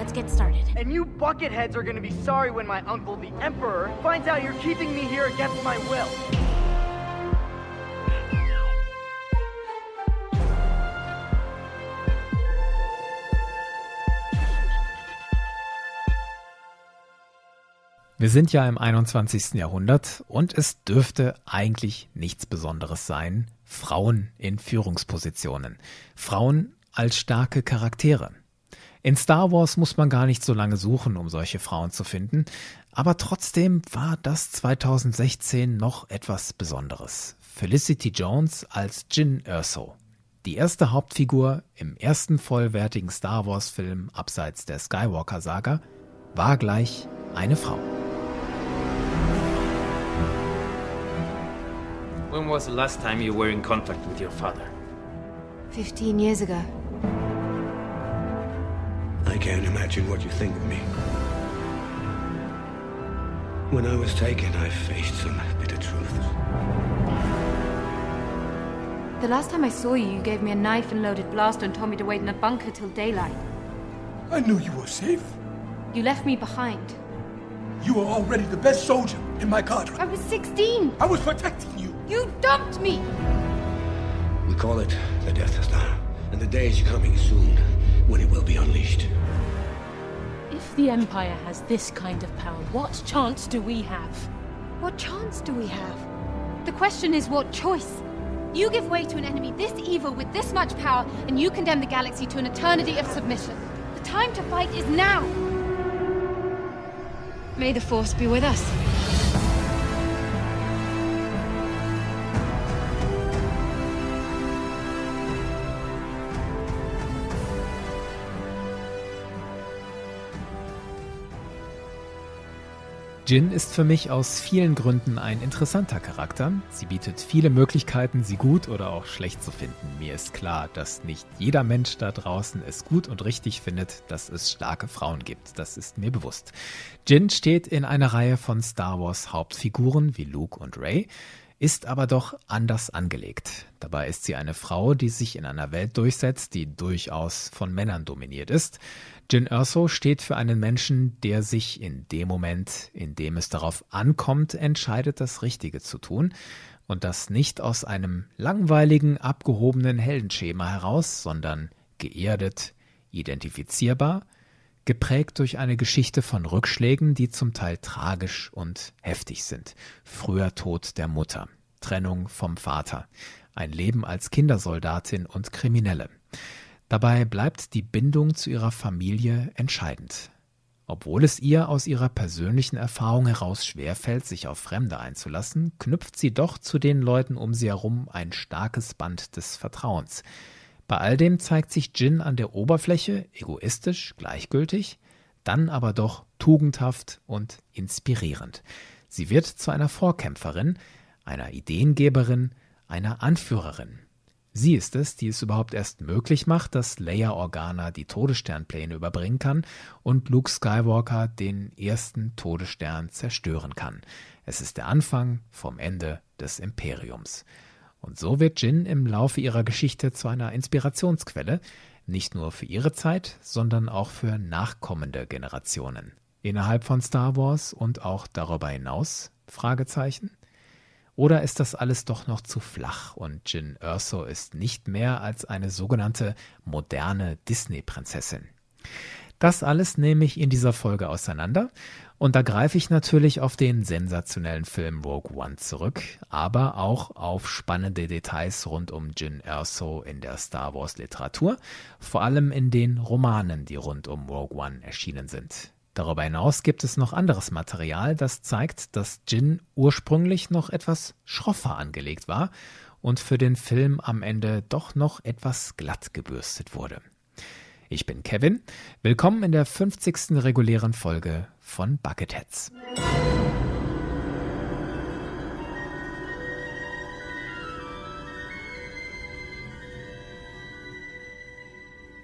let's get started. And you bucketheads are gonna be sorry when my uncle, the Emperor, finds out you're keeping me here against my will. Wir sind ja im 21. Jahrhundert und es dürfte eigentlich nichts Besonderes sein, Frauen in Führungspositionen. Frauen als starke Charaktere. In Star Wars muss man gar nicht so lange suchen, um solche Frauen zu finden, aber trotzdem war das 2016 noch etwas Besonderes. Felicity Jones als Jin Erso. Die erste Hauptfigur im ersten vollwertigen Star Wars Film abseits der Skywalker Saga war gleich eine Frau. When was the last time you were in contact with your father? Fifteen years ago. I can't imagine what you think of me. When I was taken, I faced some bitter truths. The last time I saw you, you gave me a knife and loaded blaster and told me to wait in a bunker till daylight. I knew you were safe. You left me behind. You were already the best soldier in my cadre. I was 16. I was protecting you. You dumped me. We call it the Death Star, and the day is coming soon when it will be unleashed. If the Empire has this kind of power, what chance do we have? What chance do we have? The question is what choice? You give way to an enemy this evil with this much power, and you condemn the galaxy to an eternity of submission. The time to fight is now. May the Force be with us. Jin ist für mich aus vielen Gründen ein interessanter Charakter. Sie bietet viele Möglichkeiten, sie gut oder auch schlecht zu finden. Mir ist klar, dass nicht jeder Mensch da draußen es gut und richtig findet, dass es starke Frauen gibt. Das ist mir bewusst. Jin steht in einer Reihe von Star Wars Hauptfiguren wie Luke und Rey ist aber doch anders angelegt. Dabei ist sie eine Frau, die sich in einer Welt durchsetzt, die durchaus von Männern dominiert ist. Jin Erso steht für einen Menschen, der sich in dem Moment, in dem es darauf ankommt, entscheidet, das Richtige zu tun. Und das nicht aus einem langweiligen, abgehobenen Heldenschema heraus, sondern geerdet, identifizierbar, geprägt durch eine Geschichte von Rückschlägen, die zum Teil tragisch und heftig sind. Früher Tod der Mutter, Trennung vom Vater, ein Leben als Kindersoldatin und Kriminelle. Dabei bleibt die Bindung zu ihrer Familie entscheidend. Obwohl es ihr aus ihrer persönlichen Erfahrung heraus schwerfällt, sich auf Fremde einzulassen, knüpft sie doch zu den Leuten um sie herum ein starkes Band des Vertrauens. Bei all dem zeigt sich Jin an der Oberfläche egoistisch, gleichgültig, dann aber doch tugendhaft und inspirierend. Sie wird zu einer Vorkämpferin, einer Ideengeberin, einer Anführerin. Sie ist es, die es überhaupt erst möglich macht, dass Leia Organa die Todessternpläne überbringen kann und Luke Skywalker den ersten Todesstern zerstören kann. Es ist der Anfang vom Ende des Imperiums. Und so wird Jin im Laufe ihrer Geschichte zu einer Inspirationsquelle, nicht nur für ihre Zeit, sondern auch für nachkommende Generationen. Innerhalb von Star Wars und auch darüber hinaus? Fragezeichen. Oder ist das alles doch noch zu flach und Jin Erso ist nicht mehr als eine sogenannte moderne Disney-Prinzessin? Das alles nehme ich in dieser Folge auseinander und da greife ich natürlich auf den sensationellen Film Rogue One zurück, aber auch auf spannende Details rund um Jin Erso in der Star Wars Literatur, vor allem in den Romanen, die rund um Rogue One erschienen sind. Darüber hinaus gibt es noch anderes Material, das zeigt, dass Jin ursprünglich noch etwas schroffer angelegt war und für den Film am Ende doch noch etwas glatt gebürstet wurde. Ich bin Kevin. Willkommen in der 50. regulären Folge von Bucketheads.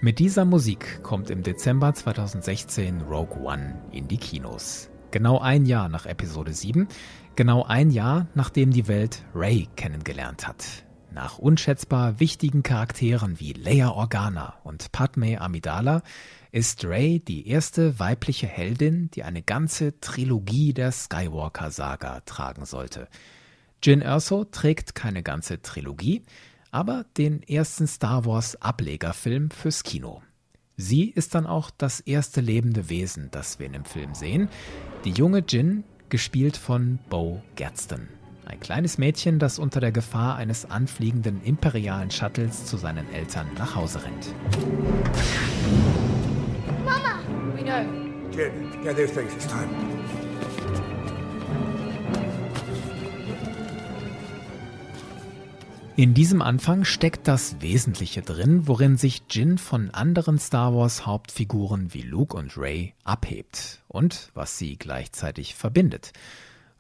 Mit dieser Musik kommt im Dezember 2016 Rogue One in die Kinos. Genau ein Jahr nach Episode 7, genau ein Jahr nachdem die Welt Ray kennengelernt hat. Nach unschätzbar wichtigen Charakteren wie Leia Organa und Padme Amidala ist Rey die erste weibliche Heldin, die eine ganze Trilogie der Skywalker-Saga tragen sollte. Jin Erso trägt keine ganze Trilogie, aber den ersten Star Wars Ablegerfilm fürs Kino. Sie ist dann auch das erste lebende Wesen, das wir in dem Film sehen. Die junge Jin, gespielt von Bo Gadsden. Ein kleines Mädchen, das unter der Gefahr eines anfliegenden imperialen Shuttles zu seinen Eltern nach Hause rennt. Mama! We know. Jin, gather things. It's time. In diesem Anfang steckt das Wesentliche drin, worin sich Jin von anderen Star Wars Hauptfiguren wie Luke und Rey abhebt und was sie gleichzeitig verbindet.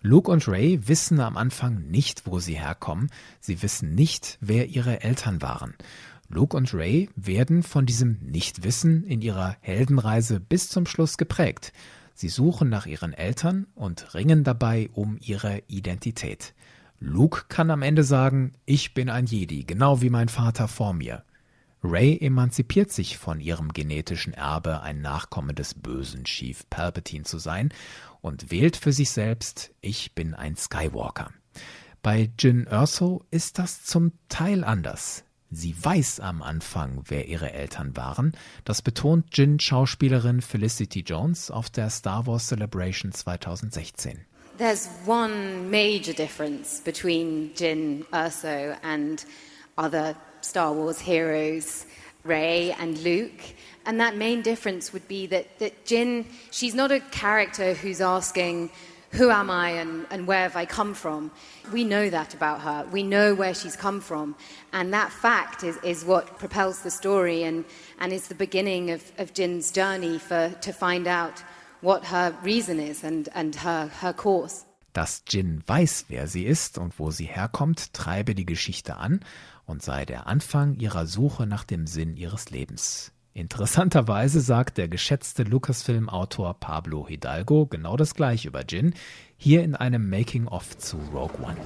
Luke und Ray wissen am Anfang nicht, wo sie herkommen. Sie wissen nicht, wer ihre Eltern waren. Luke und Ray werden von diesem Nichtwissen in ihrer Heldenreise bis zum Schluss geprägt. Sie suchen nach ihren Eltern und ringen dabei um ihre Identität. Luke kann am Ende sagen, ich bin ein Jedi, genau wie mein Vater vor mir. Ray emanzipiert sich von ihrem genetischen Erbe, ein Nachkomme des bösen Chief Palpatine zu sein und wählt für sich selbst, ich bin ein Skywalker. Bei Jin Erso ist das zum Teil anders. Sie weiß am Anfang, wer ihre Eltern waren. Das betont Jin-Schauspielerin Felicity Jones auf der Star Wars Celebration 2016. There's one major difference between Jin Erso and other Star Wars heroes, Rey and Luke. And that main difference would be that, that Jin, she's not a character who's asking, who am I and, and where have I come from? We know that about her. We know where she's come from. And that fact is, is what propels the story and, and is the beginning of, of Jin's journey for, to find out what her reason is and, and her, her course. Dass Jin weiß, wer sie ist und wo sie herkommt, treibe die Geschichte an und sei der Anfang ihrer Suche nach dem Sinn ihres Lebens. Interessanterweise sagt der geschätzte Lucasfilm-Autor Pablo Hidalgo genau das gleiche über Jin, hier in einem Making-of zu Rogue One.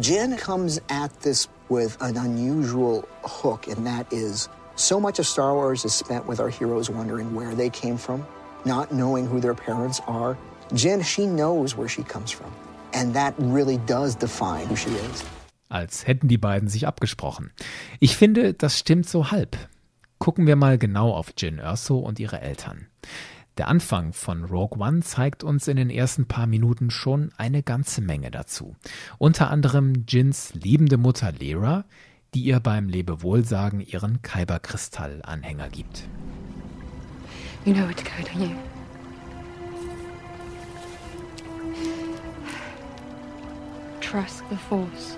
Jin comes at this with an unusual hook, and that is so much of Star Wars is spent with our heroes wondering where they came from, not knowing who their parents are. Jin, she knows where she comes from, and that really does define who she is. Als hätten die beiden sich abgesprochen. Ich finde, das stimmt so halb. Gucken wir mal genau auf Jin Erso und ihre Eltern. Der Anfang von Rogue One zeigt uns in den ersten paar Minuten schon eine ganze Menge dazu. Unter anderem Jins liebende Mutter Lera, die ihr beim Lebewohlsagen ihren Kyberkristall-Anhänger gibt. You know where to go, don't you? Trust the Force.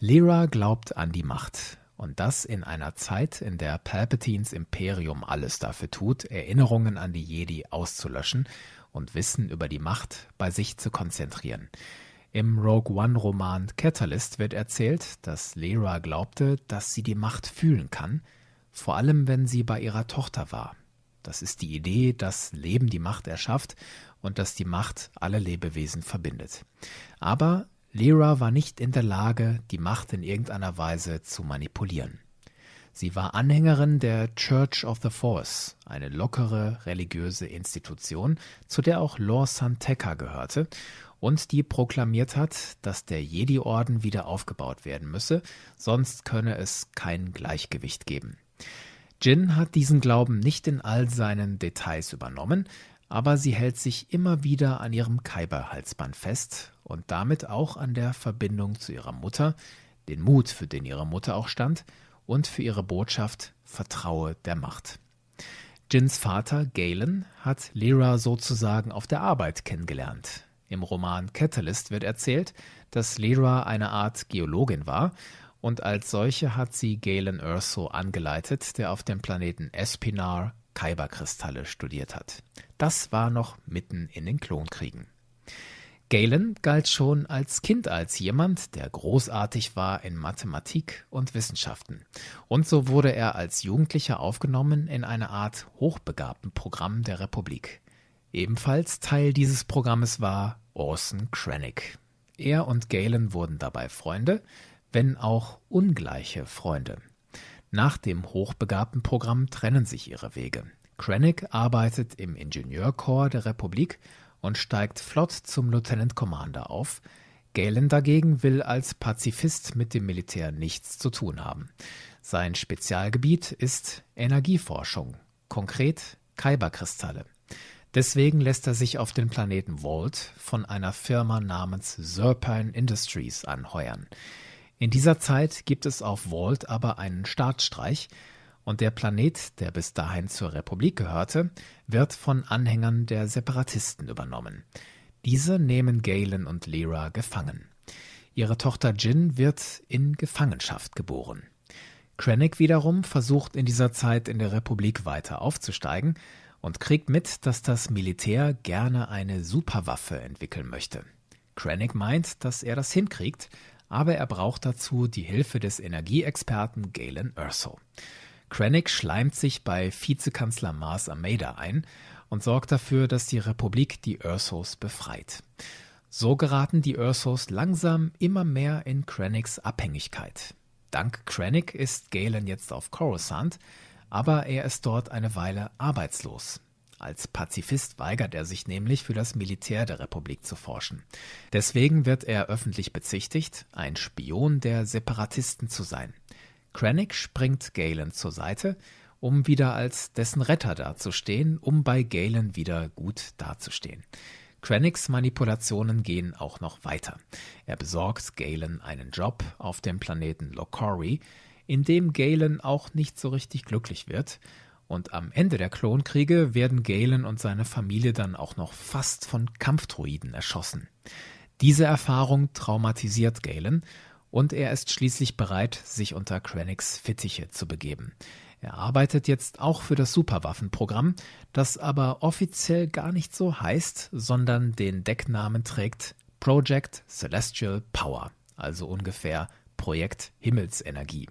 Lyra glaubt an die Macht. Und das in einer Zeit, in der Palpatines Imperium alles dafür tut, Erinnerungen an die Jedi auszulöschen und Wissen über die Macht bei sich zu konzentrieren. Im Rogue One-Roman Catalyst wird erzählt, dass Lyra glaubte, dass sie die Macht fühlen kann, vor allem wenn sie bei ihrer Tochter war. Das ist die Idee, dass Leben die Macht erschafft und dass die Macht alle Lebewesen verbindet. Aber Lyra war nicht in der Lage, die Macht in irgendeiner Weise zu manipulieren. Sie war Anhängerin der Church of the Force, eine lockere religiöse Institution, zu der auch Lor San Tekka gehörte und die proklamiert hat, dass der Jedi-Orden wieder aufgebaut werden müsse, sonst könne es kein Gleichgewicht geben. Jin hat diesen Glauben nicht in all seinen Details übernommen, aber sie hält sich immer wieder an ihrem Kyber-Halsband fest und damit auch an der Verbindung zu ihrer Mutter, den Mut, für den ihre Mutter auch stand, und für ihre Botschaft Vertraue der Macht. Jins Vater, Galen, hat Lyra sozusagen auf der Arbeit kennengelernt. Im Roman Catalyst wird erzählt, dass Lyra eine Art Geologin war und als solche hat sie Galen Erso angeleitet, der auf dem Planeten Espinar Kyberkristalle studiert hat. Das war noch mitten in den Klonkriegen. Galen galt schon als Kind als jemand, der großartig war in Mathematik und Wissenschaften. Und so wurde er als Jugendlicher aufgenommen in eine Art hochbegabten Programm der Republik. Ebenfalls Teil dieses Programmes war Orson Krennic. Er und Galen wurden dabei Freunde, wenn auch ungleiche Freunde. Nach dem hochbegabten Programm trennen sich ihre Wege. Krennic arbeitet im Ingenieurkorps der Republik und steigt flott zum Lieutenant Commander auf. Galen dagegen will als Pazifist mit dem Militär nichts zu tun haben. Sein Spezialgebiet ist Energieforschung, konkret Kyberkristalle. Deswegen lässt er sich auf den Planeten Vault von einer Firma namens Serpine Industries anheuern. In dieser Zeit gibt es auf Vault aber einen Staatsstreich und der Planet, der bis dahin zur Republik gehörte, wird von Anhängern der Separatisten übernommen. Diese nehmen Galen und Lyra gefangen. Ihre Tochter Jin wird in Gefangenschaft geboren. Krennic wiederum versucht in dieser Zeit in der Republik weiter aufzusteigen und kriegt mit, dass das Militär gerne eine Superwaffe entwickeln möchte. Krennic meint, dass er das hinkriegt aber er braucht dazu die Hilfe des Energieexperten Galen Erso. Krennic schleimt sich bei Vizekanzler Mars Almeida ein und sorgt dafür, dass die Republik die Ursos befreit. So geraten die Ursos langsam immer mehr in Krennics Abhängigkeit. Dank Krennic ist Galen jetzt auf Coruscant, aber er ist dort eine Weile arbeitslos. Als Pazifist weigert er sich nämlich, für das Militär der Republik zu forschen. Deswegen wird er öffentlich bezichtigt, ein Spion der Separatisten zu sein. Krennic springt Galen zur Seite, um wieder als dessen Retter dazustehen, um bei Galen wieder gut dazustehen. Krennics Manipulationen gehen auch noch weiter. Er besorgt Galen einen Job auf dem Planeten Lokori, in dem Galen auch nicht so richtig glücklich wird und am Ende der Klonkriege werden Galen und seine Familie dann auch noch fast von Kampfdruiden erschossen. Diese Erfahrung traumatisiert Galen und er ist schließlich bereit, sich unter Krennics Fittiche zu begeben. Er arbeitet jetzt auch für das Superwaffenprogramm, das aber offiziell gar nicht so heißt, sondern den Decknamen trägt Project Celestial Power, also ungefähr Projekt Himmelsenergie.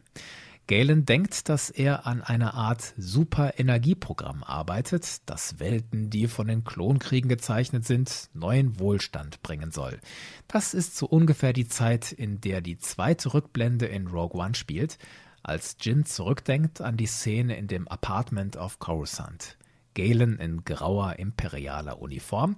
Galen denkt, dass er an einer Art Super-Energieprogramm arbeitet, das Welten, die von den Klonkriegen gezeichnet sind, neuen Wohlstand bringen soll. Das ist so ungefähr die Zeit, in der die zweite Rückblende in Rogue One spielt, als Jin zurückdenkt an die Szene in dem Apartment auf Coruscant. Galen in grauer imperialer Uniform,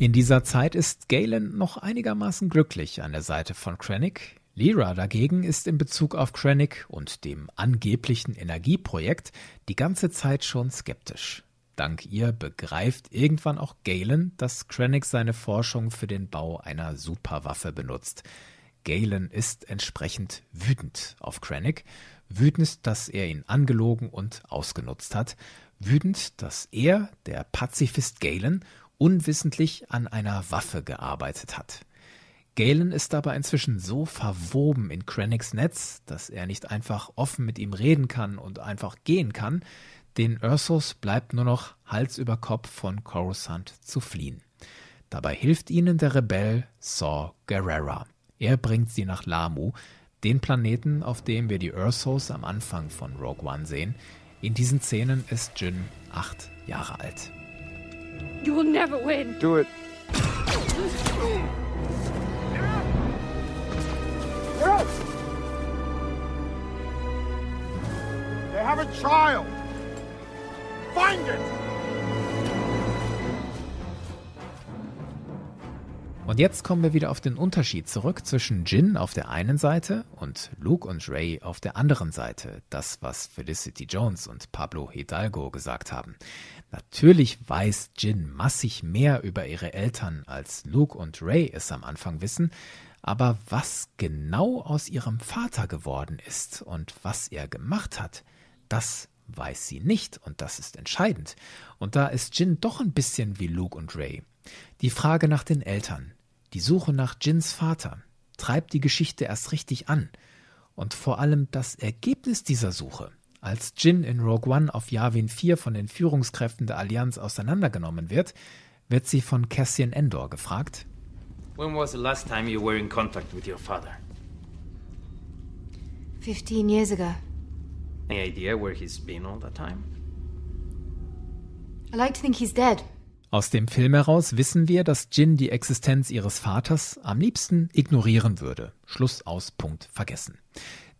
In dieser Zeit ist Galen noch einigermaßen glücklich an der Seite von Krennic. Lyra dagegen ist in Bezug auf Krennic und dem angeblichen Energieprojekt die ganze Zeit schon skeptisch. Dank ihr begreift irgendwann auch Galen, dass Krennic seine Forschung für den Bau einer Superwaffe benutzt. Galen ist entsprechend wütend auf Krennic, wütend, dass er ihn angelogen und ausgenutzt hat, wütend, dass er, der Pazifist Galen, unwissentlich an einer Waffe gearbeitet hat. Galen ist aber inzwischen so verwoben in Krennics Netz, dass er nicht einfach offen mit ihm reden kann und einfach gehen kann. Den Ursos bleibt nur noch Hals über Kopf von Coruscant zu fliehen. Dabei hilft ihnen der Rebell Saw Gerrera. Er bringt sie nach Lamu, den Planeten, auf dem wir die Ursos am Anfang von Rogue One sehen. In diesen Szenen ist Jin acht Jahre alt. You will never win. Do it. They have a child. Find it. Und jetzt kommen wir wieder auf den Unterschied zurück zwischen Jin auf der einen Seite und Luke und Ray auf der anderen Seite. Das, was Felicity Jones und Pablo Hidalgo gesagt haben. Natürlich weiß Jin massig mehr über ihre Eltern, als Luke und Ray es am Anfang wissen, aber was genau aus ihrem Vater geworden ist und was er gemacht hat, das weiß sie nicht und das ist entscheidend. Und da ist Jin doch ein bisschen wie Luke und Ray. Die Frage nach den Eltern, die Suche nach Jins Vater, treibt die Geschichte erst richtig an. Und vor allem das Ergebnis dieser Suche, als Jin in Rogue One auf Yavin 4 von den Führungskräften der Allianz auseinandergenommen wird, wird sie von Cassian Endor gefragt. When was the last time you were in contact with your father? Fifteen years ago. Any idea where he's been all that time? I like to think he's dead. Aus dem Film heraus wissen wir, dass Jin die Existenz ihres Vaters am liebsten ignorieren würde. Schluss aus Punkt vergessen.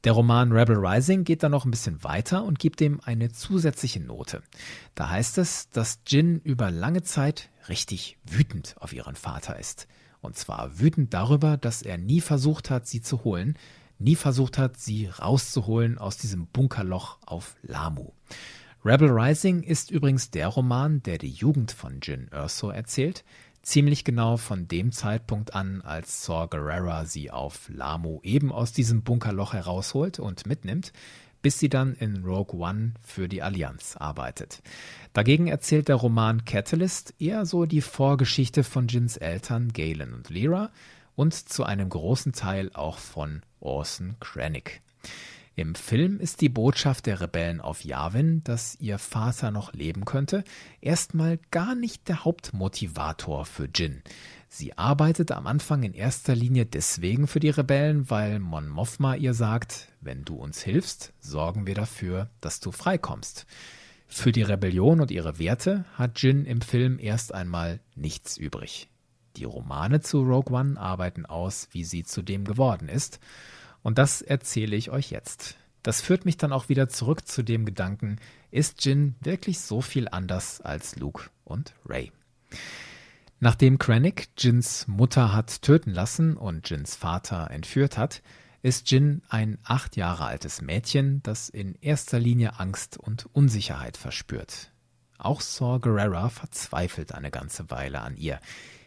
Der Roman Rebel Rising geht dann noch ein bisschen weiter und gibt ihm eine zusätzliche Note. Da heißt es, dass Jin über lange Zeit richtig wütend auf ihren Vater ist. Und zwar wütend darüber, dass er nie versucht hat, sie zu holen, nie versucht hat, sie rauszuholen aus diesem Bunkerloch auf Lamu. Rebel Rising ist übrigens der Roman, der die Jugend von Jin Erso erzählt, ziemlich genau von dem Zeitpunkt an, als Saw Gerrera sie auf Lamu eben aus diesem Bunkerloch herausholt und mitnimmt, bis sie dann in Rogue One für die Allianz arbeitet. Dagegen erzählt der Roman Catalyst eher so die Vorgeschichte von Jins Eltern Galen und Lyra und zu einem großen Teil auch von Orson Krennic. Im Film ist die Botschaft der Rebellen auf Yavin, dass ihr Vater noch leben könnte, erstmal gar nicht der Hauptmotivator für Jin. Sie arbeitet am Anfang in erster Linie deswegen für die Rebellen, weil Mon Mothma ihr sagt, wenn du uns hilfst, sorgen wir dafür, dass du freikommst. Für die Rebellion und ihre Werte hat Jin im Film erst einmal nichts übrig. Die Romane zu Rogue One arbeiten aus, wie sie zu dem geworden ist, und das erzähle ich euch jetzt. Das führt mich dann auch wieder zurück zu dem Gedanken, ist Jin wirklich so viel anders als Luke und Ray? Nachdem Krennic Jins Mutter hat töten lassen und Jins Vater entführt hat, ist Jin ein acht Jahre altes Mädchen, das in erster Linie Angst und Unsicherheit verspürt. Auch Saw Gerrera verzweifelt eine ganze Weile an ihr.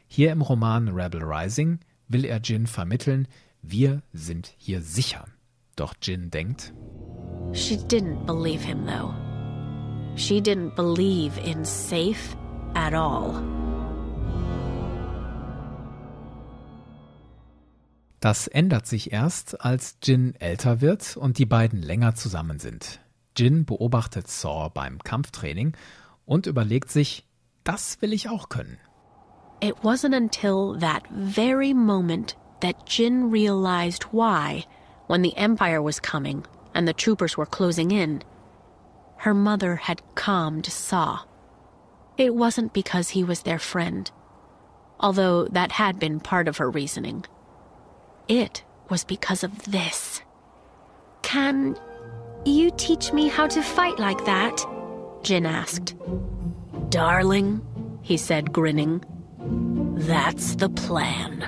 Hier im Roman Rebel Rising will er Jin vermitteln, wir sind hier sicher. Doch Jin denkt, She didn't believe him though. She didn't believe in safe at all. Das ändert sich erst, als Jin älter wird und die beiden länger zusammen sind. Jin beobachtet Saw beim Kampftraining und überlegt sich, das will ich auch können. It wasn't until that very moment that Jin realized why, when the Empire was coming and the troopers were closing in, her mother had calmed Saw. It wasn't because he was their friend, although that had been part of her reasoning. It was because of this. Can you teach me how to fight like that? Jin asked. Darling, he said, grinning. That's the plan.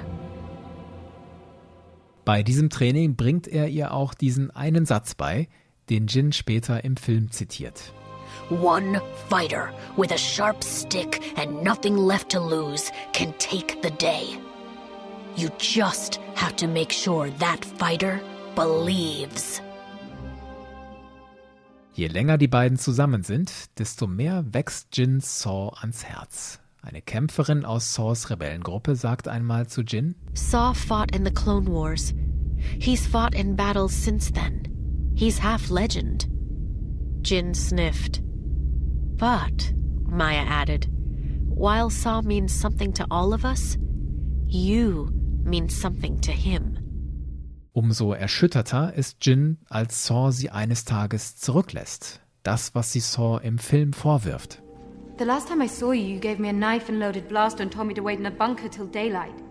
Bei diesem Training bringt er ihr auch diesen einen Satz bei, den Jin später im Film zitiert. One fighter with a sharp stick and nothing left to lose can take the day. You just have to make sure that fighter believes. Je länger die beiden zusammen sind, desto mehr wächst Jin Saw ans Herz. Eine Kämpferin aus Saws Rebellengruppe sagt einmal zu Jin: Saw fought in the Clone Wars. He's fought in battles since then. He's half legend. Jin sniffed. But, Maya added, while Saw means something to all of us, you mean something to him. Umso erschütterter ist Jin, als Saw sie eines Tages zurücklässt. Das, was sie Saw im Film vorwirft. The last time I saw you, you gave me a knife and loaded blaster and told me to wait in a bunker till daylight.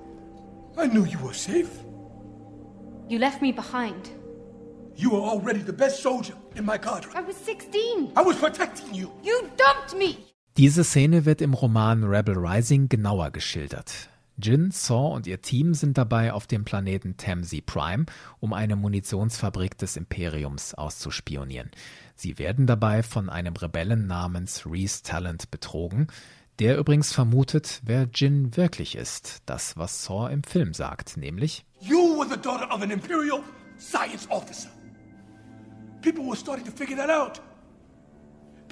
I knew you were safe. You left me behind. You were already the best soldier in my cadre. I was 16. I was protecting you. You dumped me. Diese Szene wird im Roman Rebel Rising genauer geschildert. Jin, Saw und ihr Team sind dabei auf dem Planeten Tamsi Prime, um eine Munitionsfabrik des Imperiums auszuspionieren. Sie werden dabei von einem Rebellen namens Reese Talent betrogen, der übrigens vermutet, wer Jin wirklich ist. Das, was Saw im Film sagt, nämlich You were the daughter of an Imperial science officer. People were starting to figure that out.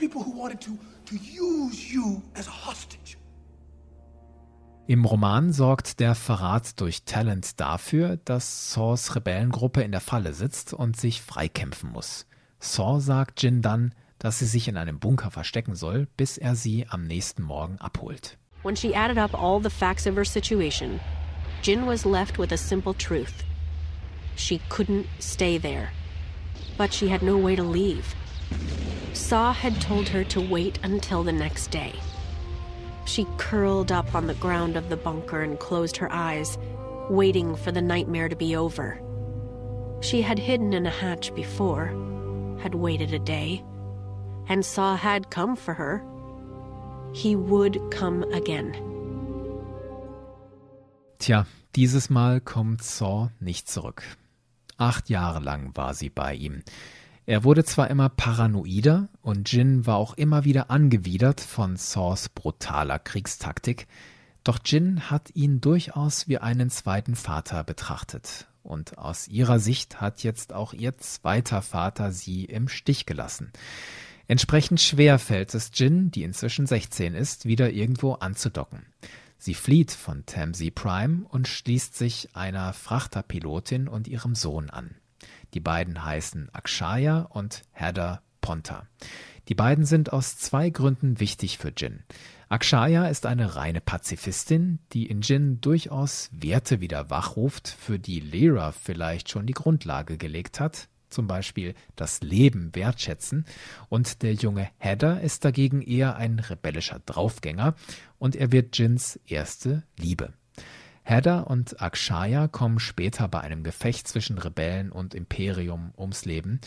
people who wanted to, to use you as a hostage. Im Roman sorgt der Verrat durch Talent dafür, dass Saws Rebellengruppe in der Falle sitzt und sich freikämpfen muss. Saw sagt Jin dann, dass sie sich in einem Bunker verstecken soll, bis er sie am nächsten Morgen abholt. When she added up all the facts of her situation, Jin was left with a simple truth. She couldn't stay there. But she had no way to leave. Saw had told her to wait until the next day. She curled up on the ground of the bunker and closed her eyes, waiting for the nightmare to be over. She had hidden in a hatch before, had waited a day, and Saw had come for her. He would come again. Tja, dieses Mal kommt Saw nicht zurück. Acht Jahre lang war sie bei ihm. Er wurde zwar immer paranoider und Jin war auch immer wieder angewidert von Saws brutaler Kriegstaktik, doch Jin hat ihn durchaus wie einen zweiten Vater betrachtet. Und aus ihrer Sicht hat jetzt auch ihr zweiter Vater sie im Stich gelassen. Entsprechend schwer fällt es Jin, die inzwischen 16 ist, wieder irgendwo anzudocken. Sie flieht von Tamsi Prime und schließt sich einer Frachterpilotin und ihrem Sohn an. Die beiden heißen Akshaya und Heather Ponta. Die beiden sind aus zwei Gründen wichtig für Jin. Akshaya ist eine reine Pazifistin, die in Jin durchaus Werte wieder wachruft, für die Lyra vielleicht schon die Grundlage gelegt hat, zum Beispiel das Leben wertschätzen, und der junge Heather ist dagegen eher ein rebellischer Draufgänger und er wird Jins erste Liebe. Heather und Akshaya kommen später bei einem Gefecht zwischen Rebellen und Imperium ums Leben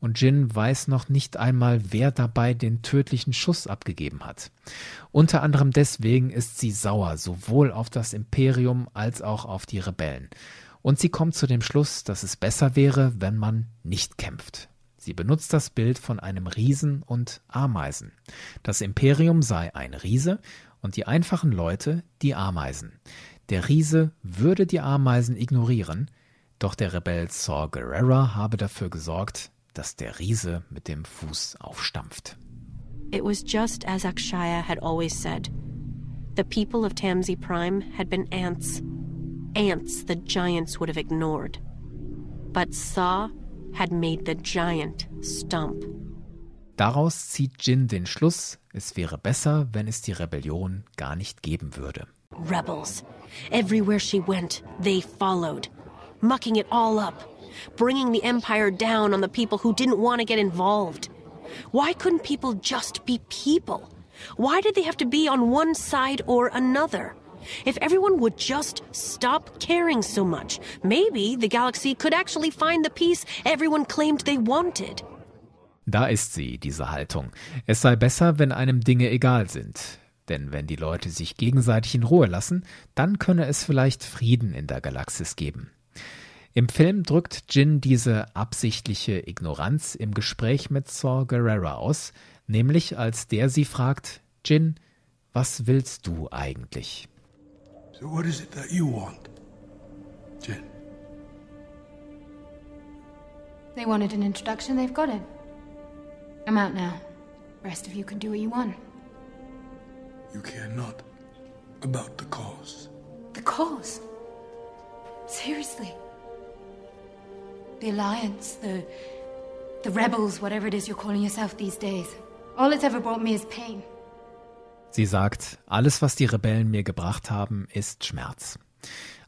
und Jin weiß noch nicht einmal, wer dabei den tödlichen Schuss abgegeben hat. Unter anderem deswegen ist sie sauer, sowohl auf das Imperium als auch auf die Rebellen und sie kommt zu dem Schluss, dass es besser wäre, wenn man nicht kämpft. Sie benutzt das Bild von einem Riesen und Ameisen. Das Imperium sei ein Riese und die einfachen Leute die Ameisen. Der Riese würde die Ameisen ignorieren, doch der Rebell Saw Gerrera habe dafür gesorgt, dass der Riese mit dem Fuß aufstampft. It was just as Akshaya had always said. The people of Tamsi Prime had been ants ants the giants would have ignored. But Saw had made the giant stump. Daraus zieht Jin den Schluss, es wäre besser, wenn es die Rebellion gar nicht geben würde. Rebels. Everywhere she went, they followed, mucking it all up, bringing the Empire down on the people who didn't want to get involved. Why couldn't people just be people? Why did they have to be on one side or another? If everyone would just stop caring so much, maybe the galaxy could actually find the peace everyone claimed they wanted. Da ist sie, diese Haltung. Es sei besser, wenn einem Dinge egal sind. Denn wenn die Leute sich gegenseitig in Ruhe lassen, dann könne es vielleicht Frieden in der Galaxis geben. Im Film drückt Jin diese absichtliche Ignoranz im Gespräch mit Saw Gerrera aus, nämlich als der sie fragt, Jin, was willst du eigentlich? So what is it that you want, Jin? They wanted an introduction, they've got it. I'm out now. The rest of you can do what you want. You care not about the cause. The cause? Seriously? The Alliance, the... the rebels, whatever it is you're calling yourself these days. All it's ever brought me is pain. Sie sagt, alles, was die Rebellen mir gebracht haben, ist Schmerz.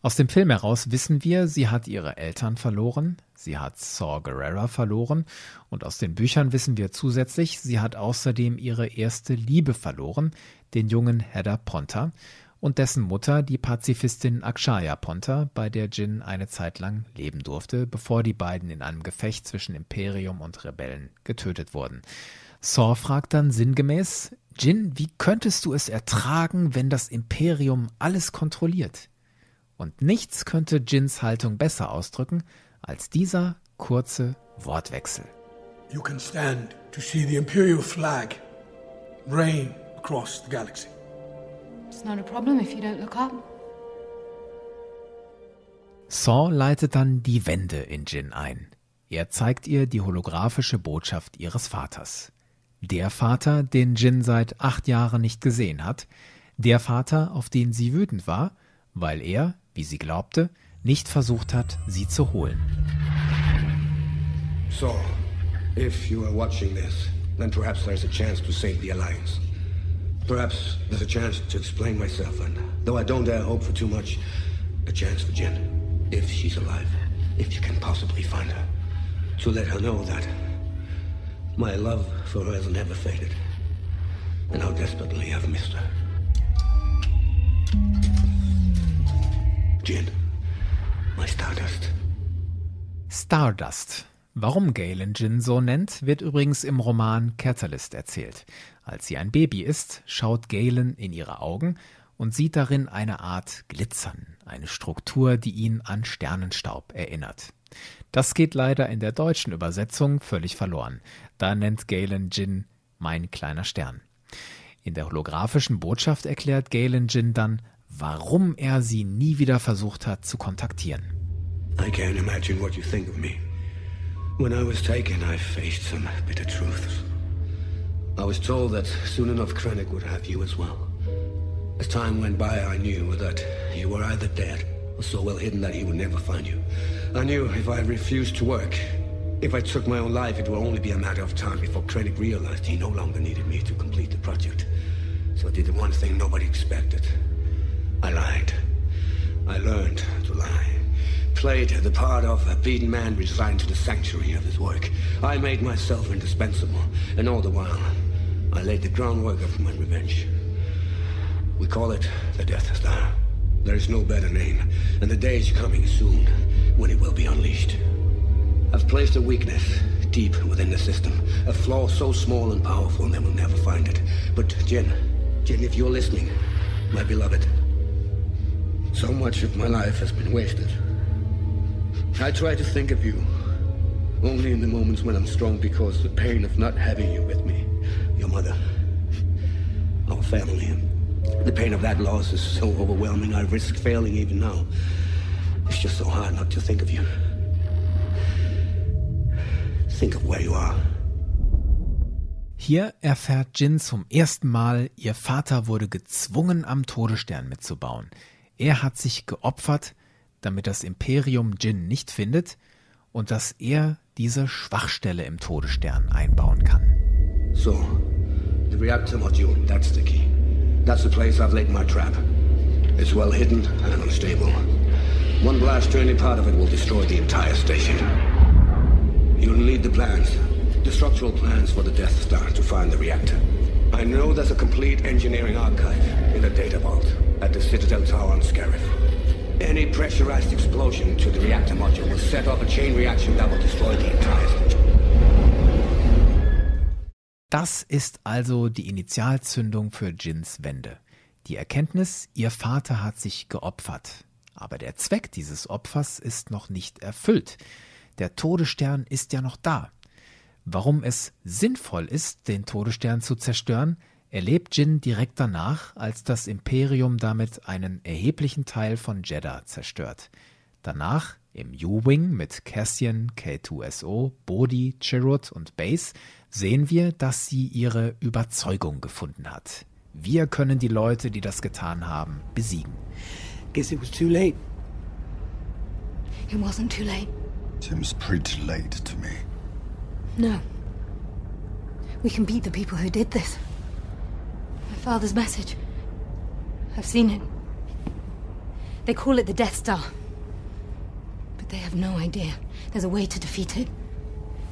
Aus dem Film heraus wissen wir, sie hat ihre Eltern verloren, sie hat Saw Gerrera verloren und aus den Büchern wissen wir zusätzlich, sie hat außerdem ihre erste Liebe verloren, den jungen Hedda Ponta und dessen Mutter, die Pazifistin Akshaya Ponta, bei der Jin eine Zeit lang leben durfte, bevor die beiden in einem Gefecht zwischen Imperium und Rebellen getötet wurden. Saw fragt dann sinngemäß, Jin, wie könntest du es ertragen, wenn das Imperium alles kontrolliert? Und nichts könnte Jins Haltung besser ausdrücken als dieser kurze Wortwechsel. You can stand to see the Imperial flag reign across the galaxy. It's not a problem if you don't look up. Saw leitet dann die Wende in Jin ein. Er zeigt ihr die holographische Botschaft ihres Vaters. Der Vater, den Jin seit acht Jahren nicht gesehen hat. Der Vater, auf den sie wütend war, weil er, wie sie glaubte, nicht versucht hat, sie zu holen. So, if you are watching this, then perhaps there's a chance to save the Alliance. Perhaps there's a chance to explain myself, and though I don't dare hope for too much, a chance for Jen, if she's alive, if you can possibly find her, to let her know that my love for her has never faded, and how desperately I've missed her. Jen, my Stardust. Stardust. Warum Galen Jin so nennt, wird übrigens im Roman Catalyst erzählt. Als sie ein Baby ist, schaut Galen in ihre Augen und sieht darin eine Art Glitzern, eine Struktur, die ihn an Sternenstaub erinnert. Das geht leider in der deutschen Übersetzung völlig verloren. Da nennt Galen Jin mein kleiner Stern. In der holographischen Botschaft erklärt Galen Jin dann, warum er sie nie wieder versucht hat zu kontaktieren. I can't imagine what you think of me. When I was taken, I faced some bitter truths. I was told that soon enough Krennic would have you as well. As time went by, I knew that you were either dead or so well hidden that he would never find you. I knew if I refused to work, if I took my own life, it would only be a matter of time before Krennic realized he no longer needed me to complete the project. So I did the one thing nobody expected. I lied. I learned to lie. Played the part of a beaten man resigned to the sanctuary of his work. I made myself indispensable, and all the while, I laid the groundwork of my revenge. We call it the Death Star. There is no better name, and the day is coming soon when it will be unleashed. I've placed a weakness deep within the system, a flaw so small and powerful they will never find it. But Jen, Jen, if you're listening, my beloved, so much of my life has been wasted. I try to think of you only in the moments when I'm strong because the pain of not having you with me, your mother, our family, the pain of that loss is so overwhelming I risk failing even now. It's just so hard not to think of you. Think of where you are. Hier erfährt Jin zum ersten Mal, ihr Vater wurde gezwungen, am Todesstern mitzubauen. Er hat sich geopfert, damit das Imperium Jin nicht findet und dass er diese Schwachstelle im Todesstern einbauen kann. So, the reactor module, that's the key. That's the place I've laid my trap. It's well hidden and unstable. One blast to any part of it will destroy the entire station. You'll need the plans, the structural plans for the Death Star to find the reactor. I know there's a complete engineering archive in the data vault at the Citadel Tower on Scarif. Any pressurized explosion to the reactor module will set off a chain reaction that will destroy the entire station. Das ist also die Initialzündung für Jins Wende. Die Erkenntnis, ihr Vater hat sich geopfert. Aber der Zweck dieses Opfers ist noch nicht erfüllt. Der Todesstern ist ja noch da. Warum es sinnvoll ist, den Todesstern zu zerstören, erlebt Jin direkt danach, als das Imperium damit einen erheblichen Teil von Jeddah zerstört. Danach im U-Wing mit Cassian, K2SO, Bodhi, Chirrut und Base sehen wir, dass sie ihre Überzeugung gefunden hat. Wir können die Leute, die das getan haben, besiegen. Guess it was too late. It wasn't too late. Seems pretty late to me. No. We can beat the people who did this. My father's message. I've seen it. They call it the Death Star. But they have no idea there's a way to defeat it.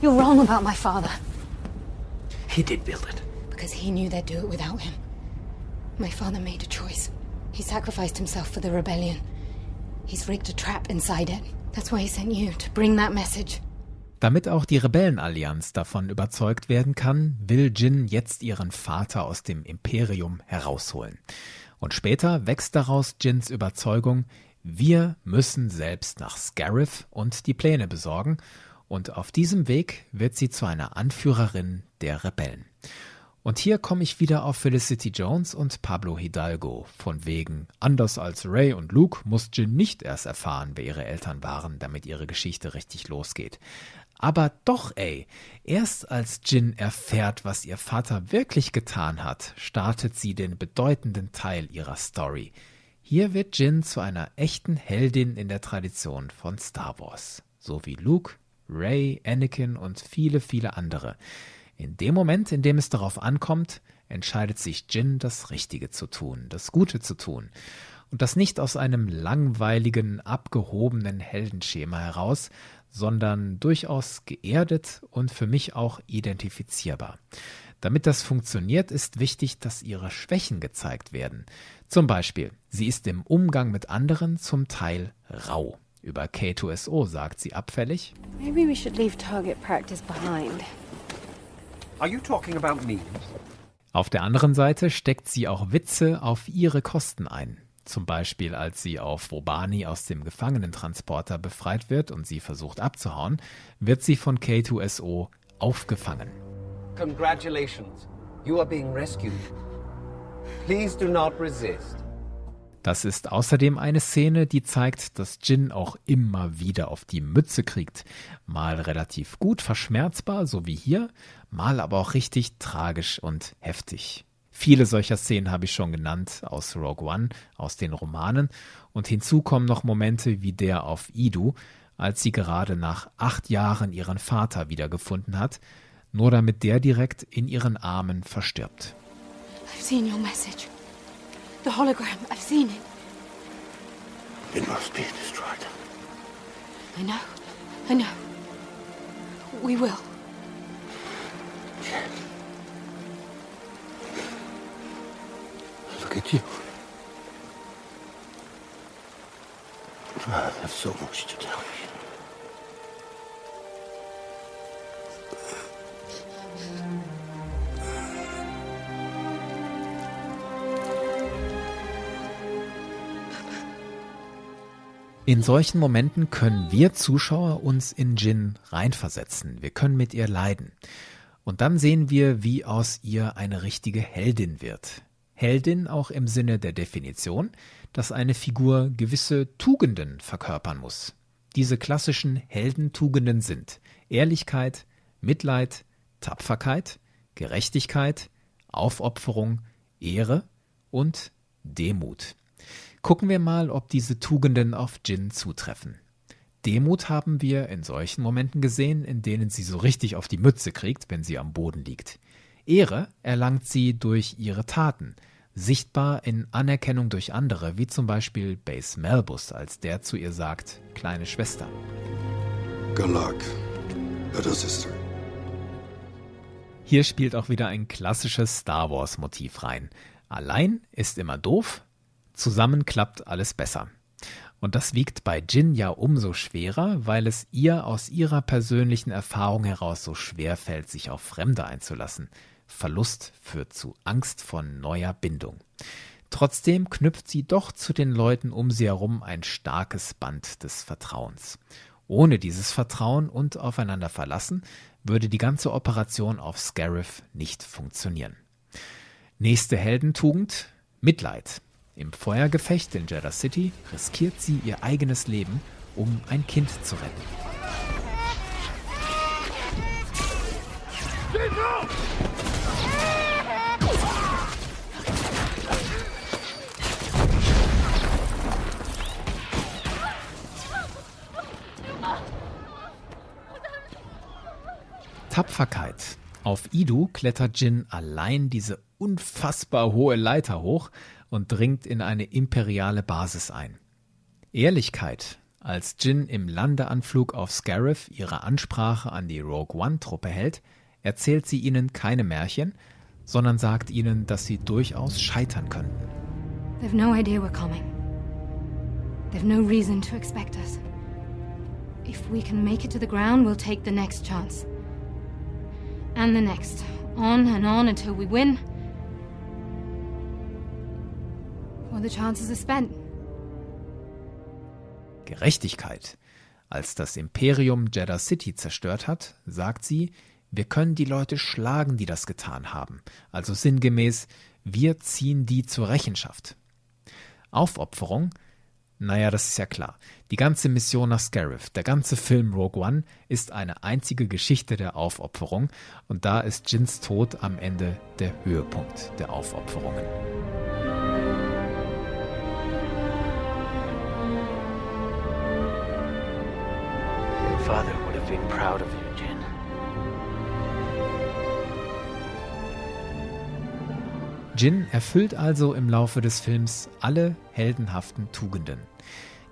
You're wrong about my father. He did build it. Because he knew they'd do it without him. My father made a choice. He sacrificed himself for the rebellion. He's rigged a trap inside it. That's why he sent you, to bring that message. Damit auch die Rebellenallianz davon überzeugt werden kann, will Jin jetzt ihren Vater aus dem Imperium herausholen. Und später wächst daraus Jins Überzeugung, wir müssen selbst nach Scarif und die Pläne besorgen, und auf diesem Weg wird sie zu einer Anführerin der Rebellen. Und hier komme ich wieder auf Felicity Jones und Pablo Hidalgo. Von wegen, anders als Ray und Luke muss Jin nicht erst erfahren, wer ihre Eltern waren, damit ihre Geschichte richtig losgeht. Aber doch, ey, erst als Jin erfährt, was ihr Vater wirklich getan hat, startet sie den bedeutenden Teil ihrer Story. Hier wird Jin zu einer echten Heldin in der Tradition von Star Wars. So wie Luke, Ray, Anakin und viele, viele andere. In dem Moment, in dem es darauf ankommt, entscheidet sich Jin, das Richtige zu tun, das Gute zu tun. Und das nicht aus einem langweiligen, abgehobenen Heldenschema heraus, sondern durchaus geerdet und für mich auch identifizierbar. Damit das funktioniert, ist wichtig, dass ihre Schwächen gezeigt werden. Zum Beispiel, sie ist im Umgang mit anderen zum Teil rau. Über K2SO sagt sie abfällig. Maybe we should leave target practice behind. Are you talking about me? Auf der anderen Seite steckt sie auch Witze auf ihre Kosten ein. Zum Beispiel, als sie auf Wobani aus dem Gefangenentransporter befreit wird und sie versucht abzuhauen, wird sie von K2SO aufgefangen. Congratulations. You are being rescued. Please do not resist. Das ist außerdem eine Szene, die zeigt, dass Jin auch immer wieder auf die Mütze kriegt. Mal relativ gut verschmerzbar, so wie hier, mal aber auch richtig tragisch und heftig. Viele solcher Szenen habe ich schon genannt aus Rogue One, aus den Romanen. Und hinzu kommen noch Momente wie der auf Idu, als sie gerade nach acht Jahren ihren Vater wiedergefunden hat, nur damit der direkt in ihren Armen verstirbt. I've seen your message. The hologram, I've seen it. It must be destroyed. I know. I know. We will. Look at you. I have so much to tell you. In solchen Momenten können wir Zuschauer uns in Jin reinversetzen. Wir können mit ihr leiden. Und dann sehen wir, wie aus ihr eine richtige Heldin wird. Heldin auch im Sinne der Definition, dass eine Figur gewisse Tugenden verkörpern muss. Diese klassischen Heldentugenden sind Ehrlichkeit, Mitleid, Tapferkeit, Gerechtigkeit, Aufopferung, Ehre und Demut. Gucken wir mal, ob diese Tugenden auf Jin zutreffen. Demut haben wir in solchen Momenten gesehen, in denen sie so richtig auf die Mütze kriegt, wenn sie am Boden liegt. Ehre erlangt sie durch ihre Taten, sichtbar in Anerkennung durch andere, wie zum Beispiel Base Melbus, als der zu ihr sagt, kleine Schwester. Good luck, little sister. Hier spielt auch wieder ein klassisches Star Wars Motiv rein. Allein ist immer doof, Zusammen klappt alles besser. Und das wiegt bei Jin ja umso schwerer, weil es ihr aus ihrer persönlichen Erfahrung heraus so schwer fällt, sich auf Fremde einzulassen. Verlust führt zu Angst vor neuer Bindung. Trotzdem knüpft sie doch zu den Leuten um sie herum ein starkes Band des Vertrauens. Ohne dieses Vertrauen und aufeinander verlassen würde die ganze Operation auf Scarif nicht funktionieren. Nächste Heldentugend Mitleid. Im Feuergefecht in Jeddah City riskiert sie ihr eigenes Leben, um ein Kind zu retten. Tapferkeit. Auf Idu klettert Jin allein diese unfassbar hohe Leiter hoch, und dringt in eine imperiale Basis ein. Ehrlichkeit, als Jin im Landeanflug auf Scarif ihre Ansprache an die Rogue One-Truppe hält, erzählt sie ihnen keine Märchen, sondern sagt ihnen, dass sie durchaus scheitern könnten. They've no idea we're coming. They've no reason to expect us. If we can make it to the ground, we'll take the next chance. And the next. On and on until we win or the chances are spent. Gerechtigkeit. Als das Imperium Jeddah City zerstört hat, sagt sie, wir können die Leute schlagen, die das getan haben. Also sinngemäß, wir ziehen die zur Rechenschaft. Aufopferung? Naja, das ist ja klar. Die ganze Mission nach Scarif, der ganze Film Rogue One, ist eine einzige Geschichte der Aufopferung und da ist Jins Tod am Ende der Höhepunkt der Aufopferungen. Father would have been proud of you, Jin. Jin erfüllt also im Laufe des Films alle heldenhaften Tugenden.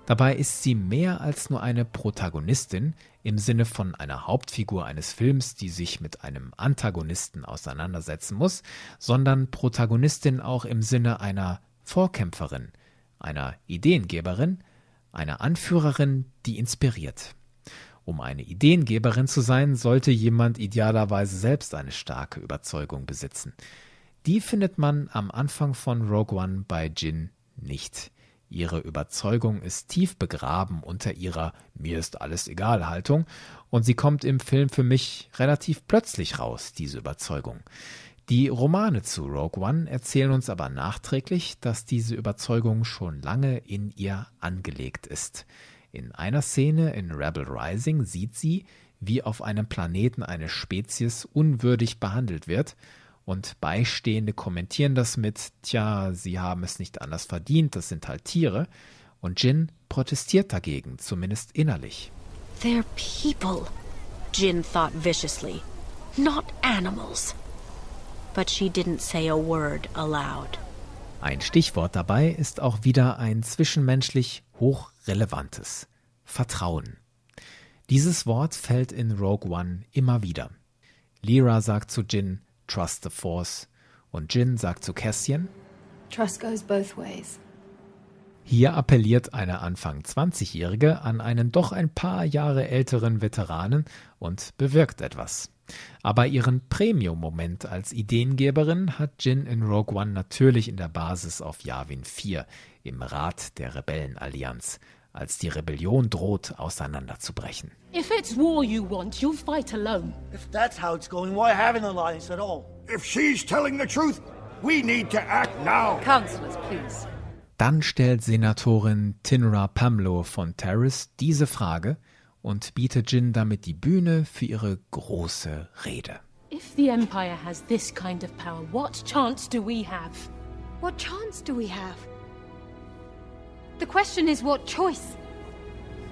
Dabei ist sie mehr als nur eine Protagonistin im Sinne von einer Hauptfigur eines Films, die sich mit einem Antagonisten auseinandersetzen muss, sondern Protagonistin auch im Sinne einer Vorkämpferin, einer Ideengeberin, einer Anführerin, die inspiriert. Um eine Ideengeberin zu sein, sollte jemand idealerweise selbst eine starke Überzeugung besitzen. Die findet man am Anfang von Rogue One bei Jin nicht. Ihre Überzeugung ist tief begraben unter ihrer Mir ist alles egal Haltung und sie kommt im Film für mich relativ plötzlich raus, diese Überzeugung. Die Romane zu Rogue One erzählen uns aber nachträglich, dass diese Überzeugung schon lange in ihr angelegt ist. In einer Szene in Rebel Rising sieht sie, wie auf einem Planeten eine Spezies unwürdig behandelt wird und Beistehende kommentieren das mit, tja, sie haben es nicht anders verdient, das sind halt Tiere. Und Jin protestiert dagegen, zumindest innerlich. They're people, Jin thought viciously, not animals. But she didn't say a word aloud. Ein Stichwort dabei ist auch wieder ein zwischenmenschlich hochrelevantes Vertrauen. Dieses Wort fällt in Rogue One immer wieder. Lyra sagt zu Jin, Trust the Force. Und Jin sagt zu Cassian, Trust goes both ways. Hier appelliert eine Anfang 20-Jährige an einen doch ein paar Jahre älteren Veteranen und bewirkt etwas. Aber ihren Premium-Moment als Ideengeberin hat Jin in Rogue One natürlich in der Basis auf Yavin 4, im Rat der Rebellenallianz, als die Rebellion droht, auseinanderzubrechen. If it's war you want, you'll fight alone. If that's how it's going, why have an alliance at all? If she's telling the truth, we need to act now. Councillors, please. Dann stellt Senatorin Tinra Pamlo von Terrace diese Frage und bietet Jin damit die Bühne für ihre große Rede. If the Empire has this kind of power, what chance do we have? What chance do we have? The question is what choice?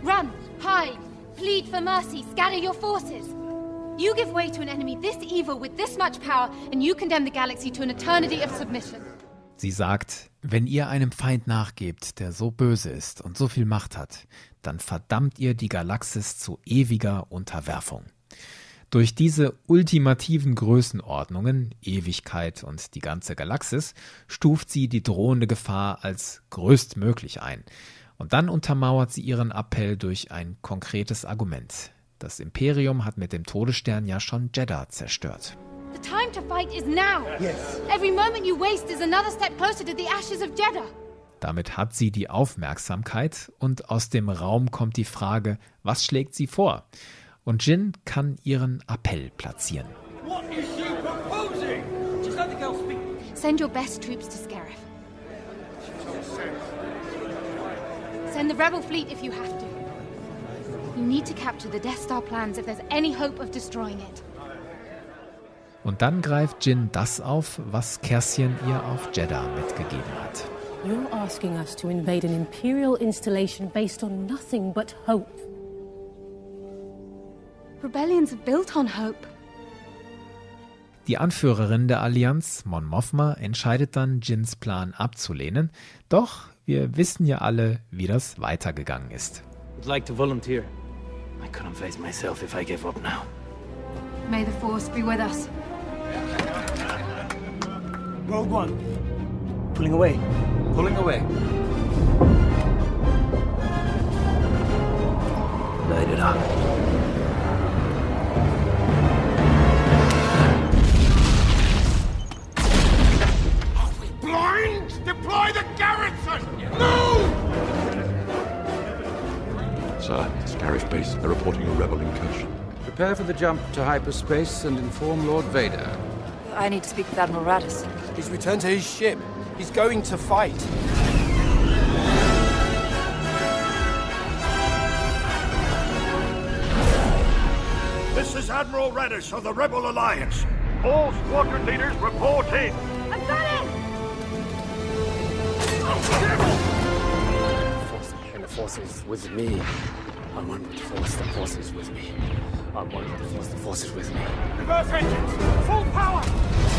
Run, hide, plead for mercy, scatter your forces. You give way to an enemy this evil with this much power, and you condemn the galaxy to an eternity of submission. Sie sagt, wenn ihr einem Feind nachgebt, der so böse ist und so viel Macht hat, dann verdammt ihr die Galaxis zu ewiger Unterwerfung. Durch diese ultimativen Größenordnungen, Ewigkeit und die ganze Galaxis, stuft sie die drohende Gefahr als größtmöglich ein. Und dann untermauert sie ihren Appell durch ein konkretes Argument. Das Imperium hat mit dem Todesstern ja schon Jeddah zerstört. The time to fight is now. Yes. Every moment you waste is another step closer to the ashes of Jeddah. Damit hat sie die Aufmerksamkeit und aus dem Raum kommt die Frage, was schlägt sie vor? Und Jin kann ihren Appell platzieren. What is she proposing? Just let the girl speak. Send your best troops to Scarif. Send the rebel fleet if you have to. You need to capture the Death Star plans if there's any hope of destroying it. Und dann greift Jin das auf, was Cassian ihr auf Jeddah mitgegeben hat. You're asking us to invade an Imperial installation based on nothing but hope. Rebellions are built on hope. Die Anführerin der Allianz, Mon Mothma, entscheidet dann, Jins Plan abzulehnen. Doch wir wissen ja alle, wie das weitergegangen ist. Would like to volunteer. I couldn't face myself if I gave up now. May the Force be with us. Rogue One. Pulling away. Pulling away. Light it up. Are we blind? Deploy the garrison! No! Sir, Scarif Base, they're reporting a rebel incursion. Prepare for the jump to hyperspace and inform Lord Vader. I need to speak with Admiral Radis. He's returned to his ship. He's going to fight. This is Admiral Radish of the Rebel Alliance. All squadron leaders report in. I've got it! Force and the force is with me. I'm one with the force, the force is with me. I'm one with the force, the force is with me. Reverse engines! Full power!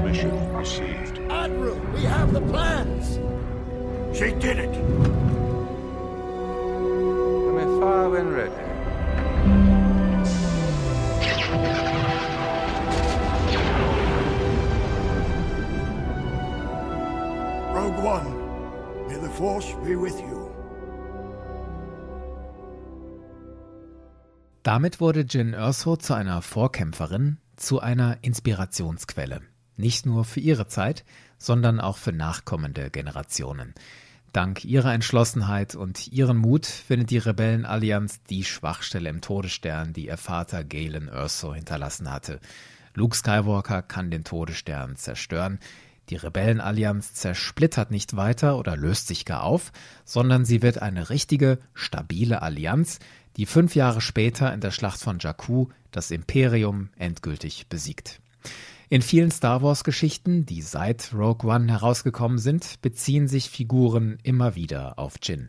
Transmission received. Admiral, we have the plans! She did it! You may fire when ready. Rogue One, may the Force be with you. Damit wurde Jyn Erso zu einer Vorkämpferin, zu einer Inspirationsquelle. Nicht nur für ihre Zeit, sondern auch für nachkommende Generationen. Dank ihrer Entschlossenheit und ihren Mut findet die Rebellenallianz die Schwachstelle im Todesstern, die ihr Vater Galen Erso hinterlassen hatte. Luke Skywalker kann den Todesstern zerstören. Die Rebellenallianz zersplittert nicht weiter oder löst sich gar auf, sondern sie wird eine richtige, stabile Allianz, die fünf Jahre später in der Schlacht von Jakku das Imperium endgültig besiegt. In vielen Star Wars-Geschichten, die seit Rogue One herausgekommen sind, beziehen sich Figuren immer wieder auf Jin.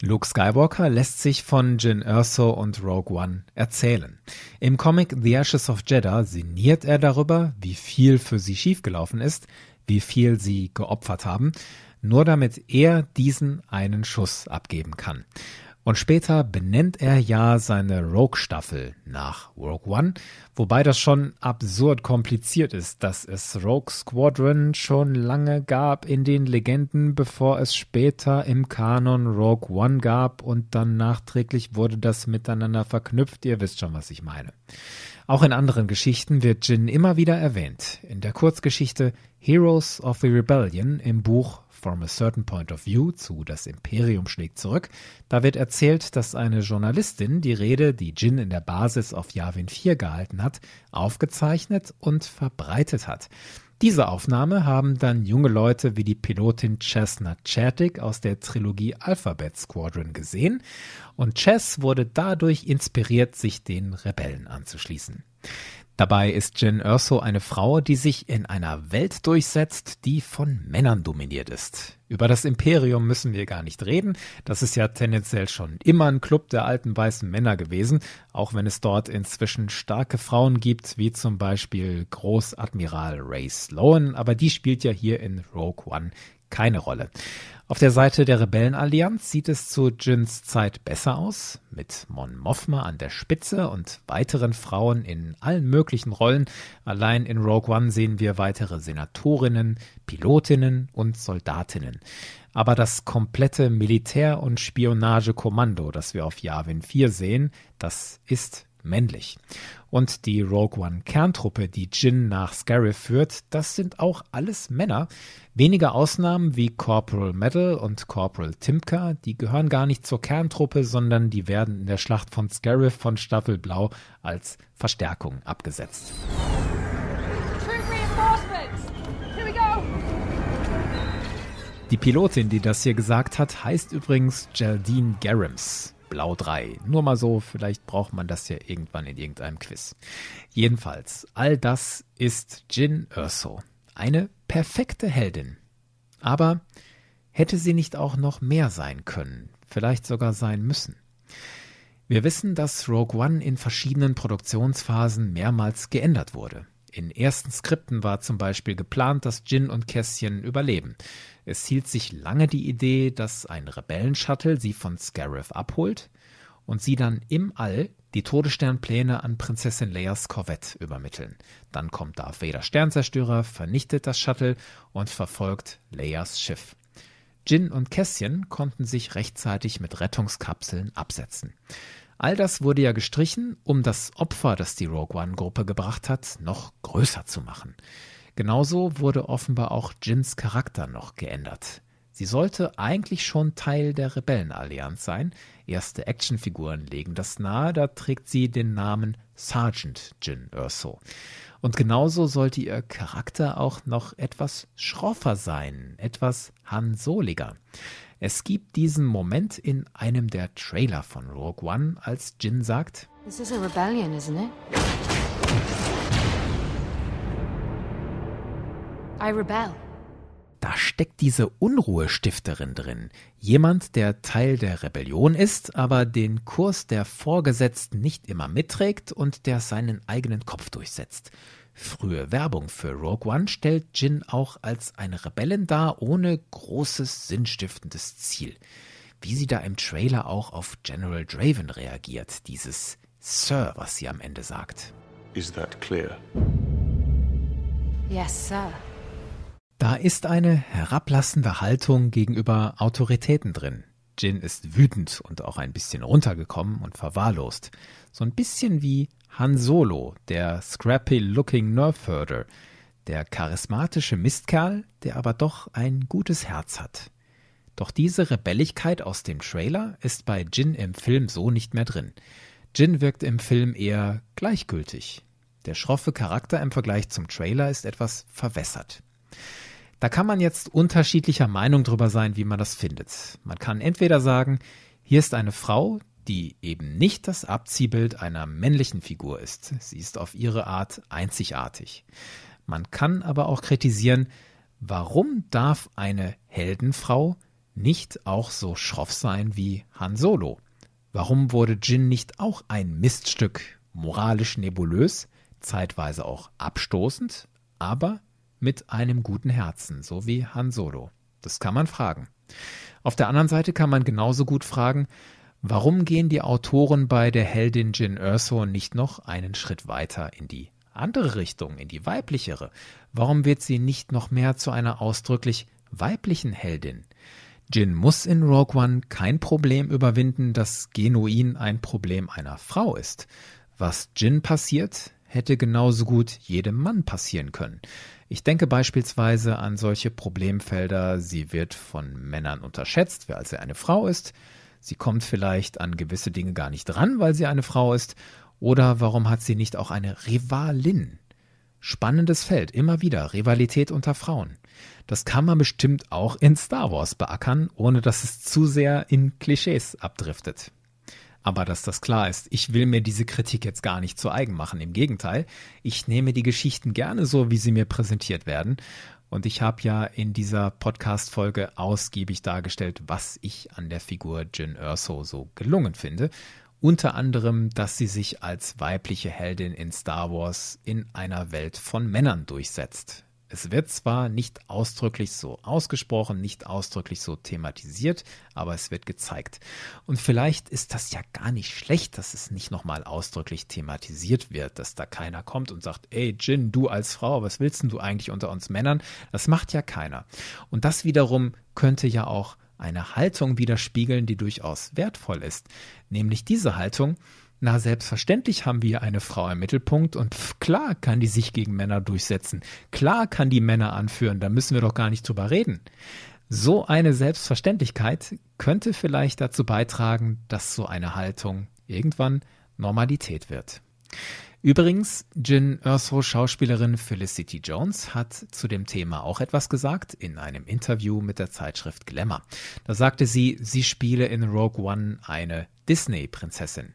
Luke Skywalker lässt sich von Jin Erso und Rogue One erzählen. Im Comic The Ashes of Jeddah sinniert er darüber, wie viel für sie schiefgelaufen ist, wie viel sie geopfert haben, nur damit er diesen einen Schuss abgeben kann. Und später benennt er ja seine Rogue-Staffel nach Rogue One, wobei das schon absurd kompliziert ist, dass es Rogue Squadron schon lange gab in den Legenden, bevor es später im Kanon Rogue One gab und dann nachträglich wurde das miteinander verknüpft. Ihr wisst schon, was ich meine. Auch in anderen Geschichten wird Jin immer wieder erwähnt. In der Kurzgeschichte Heroes of the Rebellion im Buch From a Certain Point of View zu Das Imperium schlägt zurück. Da wird erzählt, dass eine Journalistin die Rede, die Jin in der Basis auf Yavin 4 gehalten hat, aufgezeichnet und verbreitet hat. Diese Aufnahme haben dann junge Leute wie die Pilotin Chesna Chadwick aus der Trilogie Alphabet Squadron gesehen und Chess wurde dadurch inspiriert, sich den Rebellen anzuschließen. Dabei ist Jyn Erso eine Frau, die sich in einer Welt durchsetzt, die von Männern dominiert ist. Über das Imperium müssen wir gar nicht reden. Das ist ja tendenziell schon immer ein Club der alten weißen Männer gewesen, auch wenn es dort inzwischen starke Frauen gibt, wie zum Beispiel Großadmiral Ray Sloan, aber die spielt ja hier in Rogue One keine Rolle. Auf der Seite der Rebellenallianz sieht es zu Jins Zeit besser aus, mit Mon Mothma an der Spitze und weiteren Frauen in allen möglichen Rollen. Allein in Rogue One sehen wir weitere Senatorinnen, Pilotinnen und Soldatinnen. Aber das komplette Militär- und Spionagekommando, das wir auf Yavin 4 sehen, das ist männlich. Und die Rogue One Kerntruppe, die Jin nach Scarif führt, das sind auch alles Männer. Wenige Ausnahmen wie Corporal Medal und Corporal Timka, die gehören gar nicht zur Kerntruppe, sondern die werden in der Schlacht von Scarif von Staffel Blau als Verstärkung abgesetzt. Die Pilotin, die das hier gesagt hat, heißt übrigens Geraldine Garams. Blau 3. Nur mal so, vielleicht braucht man das ja irgendwann in irgendeinem Quiz. Jedenfalls, all das ist Jin Erso. Eine perfekte Heldin. Aber hätte sie nicht auch noch mehr sein können? Vielleicht sogar sein müssen? Wir wissen, dass Rogue One in verschiedenen Produktionsphasen mehrmals geändert wurde. In ersten Skripten war zum Beispiel geplant, dass Jin und Kässchen überleben. Es hielt sich lange die Idee, dass ein Rebellenshuttle sie von Scarif abholt und sie dann im All die Todessternpläne an Prinzessin Leias Korvette übermitteln. Dann kommt Darth Vader Sternzerstörer, vernichtet das Shuttle und verfolgt Leias Schiff. Jin und Kässchen konnten sich rechtzeitig mit Rettungskapseln absetzen. All das wurde ja gestrichen, um das Opfer, das die Rogue One-Gruppe gebracht hat, noch größer zu machen. Genauso wurde offenbar auch Jins Charakter noch geändert. Sie sollte eigentlich schon Teil der Rebellenallianz sein. Erste Actionfiguren legen das nahe, da trägt sie den Namen Sergeant Jin Erso. Und genauso sollte ihr Charakter auch noch etwas schroffer sein, etwas hansoliger. Es gibt diesen Moment in einem der Trailer von Rogue One, als Jin sagt: This is a rebellion, isn't it? I rebel. Da steckt diese Unruhestifterin drin. Jemand, der Teil der Rebellion ist, aber den Kurs der Vorgesetzten nicht immer mitträgt und der seinen eigenen Kopf durchsetzt. Frühe Werbung für Rogue One stellt Jin auch als eine Rebellin dar, ohne großes sinnstiftendes Ziel. Wie sie da im Trailer auch auf General Draven reagiert, dieses Sir, was sie am Ende sagt. Is that clear? Yes, sir. Da ist eine herablassende Haltung gegenüber Autoritäten drin. Jin ist wütend und auch ein bisschen runtergekommen und verwahrlost. So ein bisschen wie Han Solo, der scrappy-looking Nerfherder, der charismatische Mistkerl, der aber doch ein gutes Herz hat. Doch diese Rebelligkeit aus dem Trailer ist bei Jin im Film so nicht mehr drin. Jin wirkt im Film eher gleichgültig. Der schroffe Charakter im Vergleich zum Trailer ist etwas verwässert. Da kann man jetzt unterschiedlicher Meinung drüber sein, wie man das findet. Man kann entweder sagen, hier ist eine Frau, die eben nicht das Abziehbild einer männlichen Figur ist. Sie ist auf ihre Art einzigartig. Man kann aber auch kritisieren, warum darf eine Heldenfrau nicht auch so schroff sein wie Han Solo? Warum wurde Jin nicht auch ein Miststück, moralisch nebulös, zeitweise auch abstoßend, aber mit einem guten Herzen, so wie Han Solo? Das kann man fragen. Auf der anderen Seite kann man genauso gut fragen, warum gehen die Autoren bei der Heldin Jin Erso nicht noch einen Schritt weiter in die andere Richtung, in die weiblichere? Warum wird sie nicht noch mehr zu einer ausdrücklich weiblichen Heldin? Jin muss in Rogue One kein Problem überwinden, das genuin ein Problem einer Frau ist. Was Jin passiert, hätte genauso gut jedem Mann passieren können. Ich denke beispielsweise an solche Problemfelder, sie wird von Männern unterschätzt, weil sie eine Frau ist, sie kommt vielleicht an gewisse Dinge gar nicht ran, weil sie eine Frau ist, oder warum hat sie nicht auch eine Rivalin? Spannendes Feld, immer wieder, Rivalität unter Frauen. Das kann man bestimmt auch in Star Wars beackern, ohne dass es zu sehr in Klischees abdriftet. Aber dass das klar ist, ich will mir diese Kritik jetzt gar nicht zu eigen machen. Im Gegenteil, ich nehme die Geschichten gerne so, wie sie mir präsentiert werden. Und ich habe ja in dieser Podcast-Folge ausgiebig dargestellt, was ich an der Figur Jin Erso so gelungen finde. Unter anderem, dass sie sich als weibliche Heldin in Star Wars in einer Welt von Männern durchsetzt. Es wird zwar nicht ausdrücklich so ausgesprochen, nicht ausdrücklich so thematisiert, aber es wird gezeigt. Und vielleicht ist das ja gar nicht schlecht, dass es nicht nochmal ausdrücklich thematisiert wird, dass da keiner kommt und sagt, ey Jin, du als Frau, was willst denn du eigentlich unter uns Männern? Das macht ja keiner. Und das wiederum könnte ja auch eine Haltung widerspiegeln, die durchaus wertvoll ist. Nämlich diese Haltung, na, selbstverständlich haben wir eine Frau im Mittelpunkt und pf, klar kann die sich gegen Männer durchsetzen. Klar kann die Männer anführen, da müssen wir doch gar nicht drüber reden. So eine Selbstverständlichkeit könnte vielleicht dazu beitragen, dass so eine Haltung irgendwann Normalität wird. Übrigens, Jin Erso Schauspielerin Felicity Jones hat zu dem Thema auch etwas gesagt in einem Interview mit der Zeitschrift Glamour. Da sagte sie, sie spiele in Rogue One eine Disney-Prinzessin.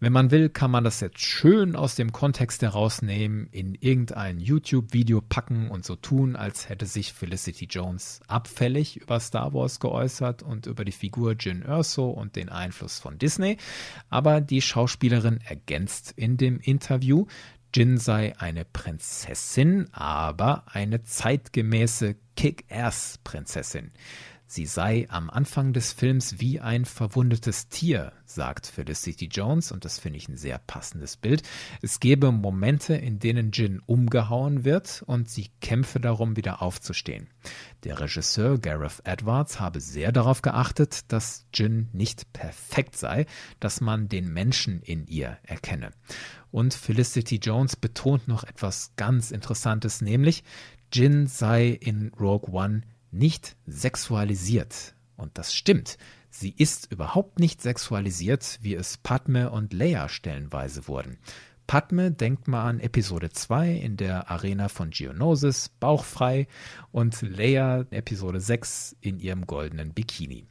Wenn man will, kann man das jetzt schön aus dem Kontext herausnehmen, in irgendein YouTube-Video packen und so tun, als hätte sich Felicity Jones abfällig über Star Wars geäußert und über die Figur Jin Erso und den Einfluss von Disney. Aber die Schauspielerin ergänzt in dem Interview, Jin sei eine Prinzessin, aber eine zeitgemäße Kick-Ass-Prinzessin. Sie sei am Anfang des Films wie ein verwundetes Tier, sagt Felicity Jones, und das finde ich ein sehr passendes Bild. Es gebe Momente, in denen Jin umgehauen wird und sie kämpfe darum, wieder aufzustehen. Der Regisseur Gareth Edwards habe sehr darauf geachtet, dass Jin nicht perfekt sei, dass man den Menschen in ihr erkenne. Und Felicity Jones betont noch etwas ganz Interessantes, nämlich Jin sei in Rogue One nicht sexualisiert. Und das stimmt. Sie ist überhaupt nicht sexualisiert, wie es Padme und Leia stellenweise wurden. Padme denkt mal an Episode 2 in der Arena von Geonosis, bauchfrei, und Leia Episode 6 in ihrem goldenen Bikini.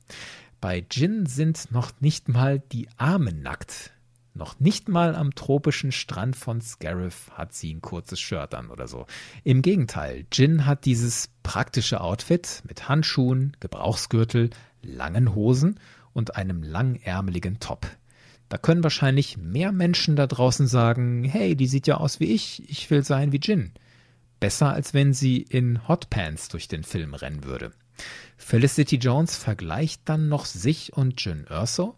Bei Jin sind noch nicht mal die Arme nackt. Noch nicht mal am tropischen Strand von Scarif hat sie ein kurzes Shirt an oder so. Im Gegenteil, Jin hat dieses praktische Outfit mit Handschuhen, Gebrauchsgürtel, langen Hosen und einem langärmeligen Top. Da können wahrscheinlich mehr Menschen da draußen sagen, hey, die sieht ja aus wie ich, ich will sein wie Jin. Besser als wenn sie in Hotpants durch den Film rennen würde. Felicity Jones vergleicht dann noch sich und Jin Erso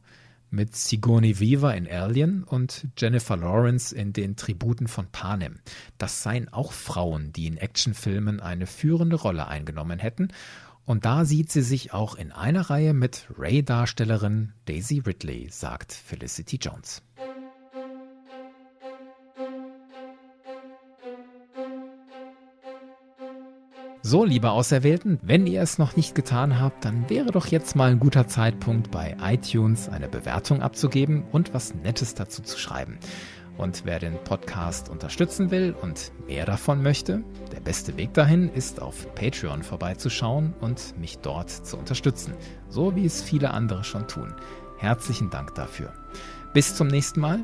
mit Sigourney Weaver in Alien und Jennifer Lawrence in den Tributen von Panem. Das seien auch Frauen, die in Actionfilmen eine führende Rolle eingenommen hätten. Und da sieht sie sich auch in einer Reihe mit Ray-Darstellerin Daisy Ridley, sagt Felicity Jones. So, liebe Auserwählten, wenn ihr es noch nicht getan habt, dann wäre doch jetzt mal ein guter Zeitpunkt, bei iTunes eine Bewertung abzugeben und was Nettes dazu zu schreiben. Und wer den Podcast unterstützen will und mehr davon möchte, der beste Weg dahin ist, auf Patreon vorbeizuschauen und mich dort zu unterstützen, so wie es viele andere schon tun. Herzlichen Dank dafür. Bis zum nächsten Mal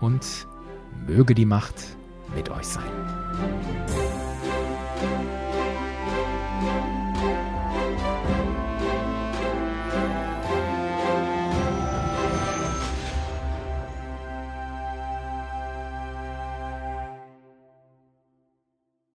und möge die Macht mit euch sein.